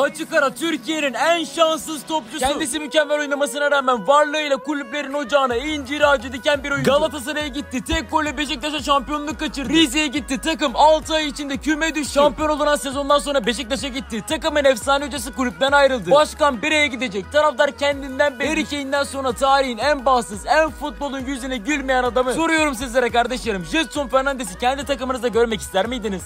Açık ara Türkiye'nin en şanssız topçusu. Kendisi mükemmel oynamasına rağmen varlığıyla kulüplerin ocağına incir ağacı diken bir oyuncu. Galatasaray'a gitti. Tek golle Beşiktaş'a şampiyonluk kaçırdı. Rize'ye gitti. Takım 6 ay içinde küme düştü. Şampiyon olunan sezondan sonra Beşiktaş'a gitti. Takımın efsane hocası kulüpten ayrıldı. Başkan bireye gidecek. Taraftar kendinden belli. Harry Kane'den sonra tarihin en bağımsız, en futbolun yüzüne gülmeyen adamı. Soruyorum sizlere kardeşlerim. Jetson Fernandes'i kendi takımınızda görmek ister miydiniz?